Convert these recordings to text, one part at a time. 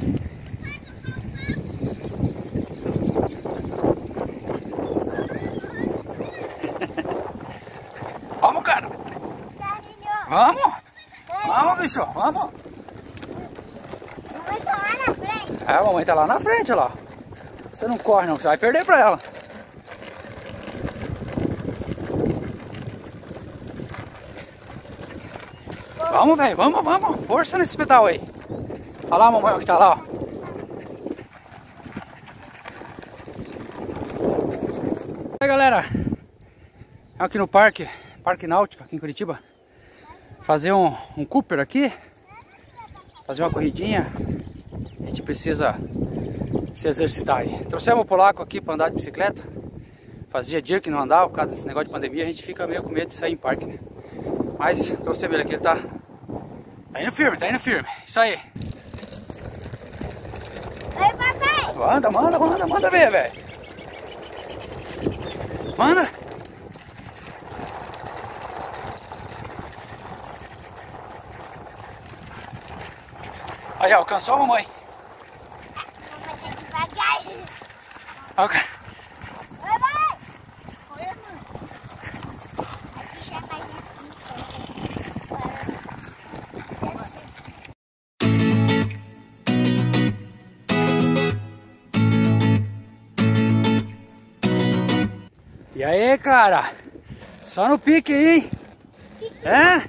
Vamos, cara. Vamos. Vamos, bicho. Vamos. Mamãe tá lá na frente. É, a mamãe tá lá na frente, lá. Você não corre não, você vai perder pra ela. Vamos, velho, vamos, vamos. Força nesse pedal aí. Olha lá mamãe que tá lá, ó. Aí, galera. Aqui no parque, Parque Náutico, aqui em Curitiba. Fazer um, um Cooper aqui. Fazer uma corridinha. A gente precisa se exercitar aí. Trouxemos o polaco aqui para andar de bicicleta. Fazia dia que não andava, por causa desse negócio de pandemia, a gente fica meio com medo de sair em parque, né? Mas trouxemos ele aqui, ele tá, tá indo firme, tá indo firme. Isso aí. Manda, manda, manda, manda ver, velho. Manda. Aí, alcançou a mamãe. Mamãe tá devagar. Alca- E aí, cara? Só no pique aí, hein? É?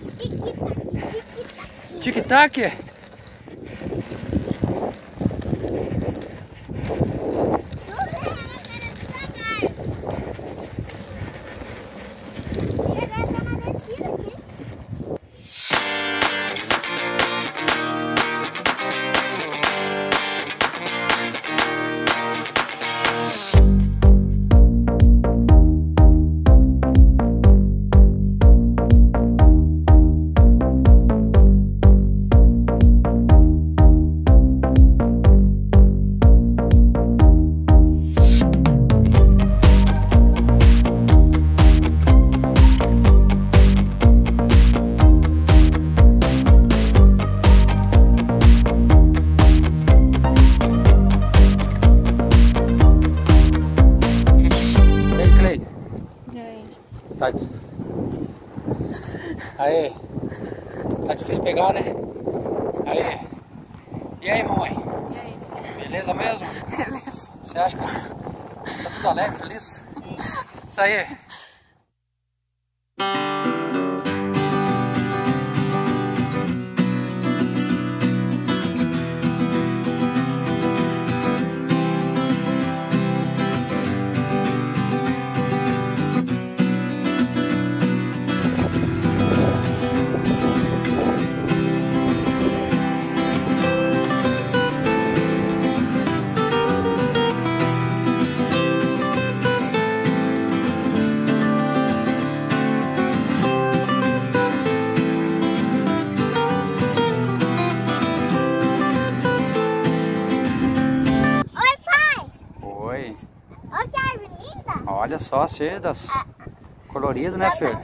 Tic-tac? Tá. Aí. Tá difícil pegar, né? Aí. E aí, mamãe? E aí? Beleza mesmo? Beleza. Você acha que tá tudo alegre, feliz? Isso aí. Olha só, cedas. Colorido, né, filho?